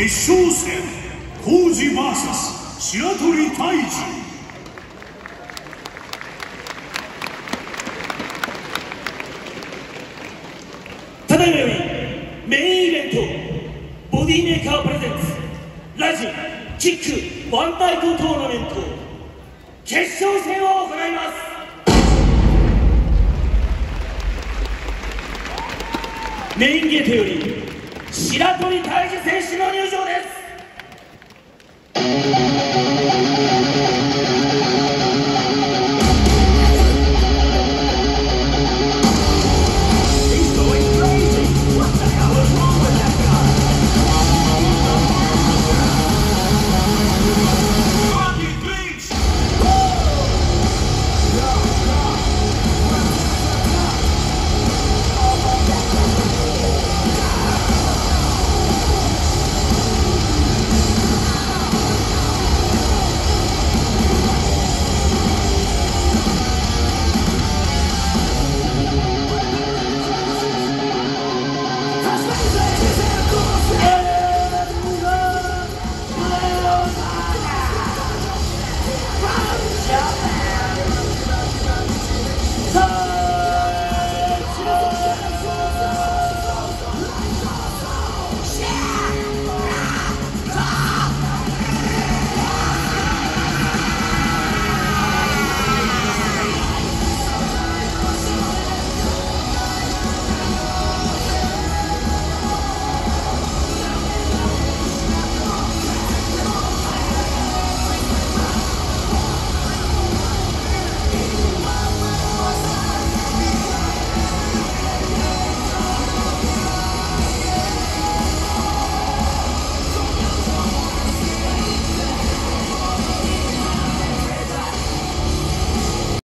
決勝戦皇治 VS 白鳥大珠ただいまよりメインイベント BODYMAKER presents RIZIN KICK ワンナイトトーナメント決勝戦を行います。メインゲートより白鳥大樹選手の入場です。